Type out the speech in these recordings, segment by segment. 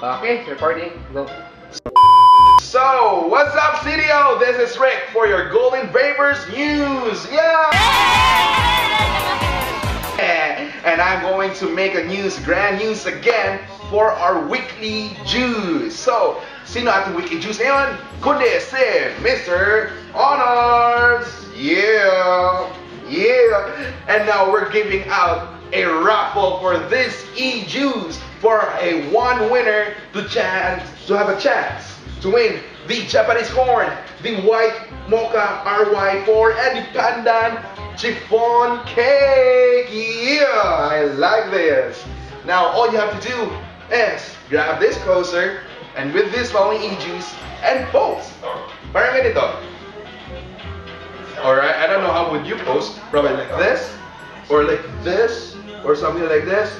Okay, recording. Go. So, what's up, CDO? This is Rick for your Golden Vapers news. Yeah! And I'm going to make a news, grand news again for our weekly juice. So, sino ating weekly juice ngayon? Kundi si Mr. Onurbs. Yeah! Yeah! And now we're giving out a raffle for this e-juice for a one winner to chance to have a chance to win the Japanese Corn, the white mocha RY4, and the pandan chiffon cake. Yeah, I like this. Now all you have to do is grab this coaster and with this following e-juice and post. Parang. Alright, I don't know how would you post. Probably like this, or like this, or something like this.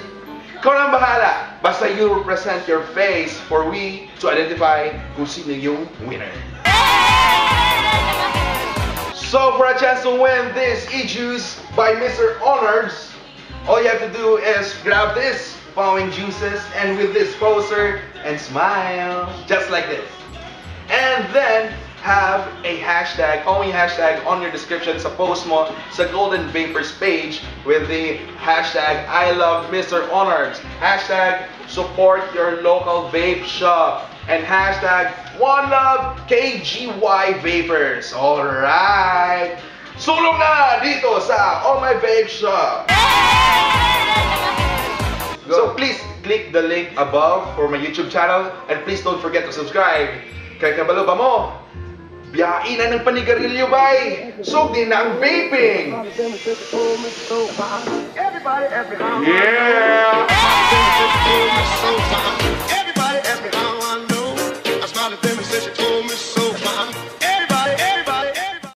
Ikaw na bahala. Basta you represent your face for we to identify kung sino yung winner. So for a chance to win this e-juice by Mr. Onurbs, all you have to do is grab this following juices and with this poster and smile just like this. And then have a hashtag, following hashtag on your description sa post mo sa Golden Vapers page with the hashtag I love Mr. Onurbs, hashtag support your local vape shop, and hashtag one love KGY Vapers. Alright! Sulong na dito sa Ohm My Vape Shop! So please click the link above for my YouTube channel and please don't forget to subscribe. Kay kabalo ba mo? Biyain na ng panigarilyo bay! So din na ang vaping! Yeah!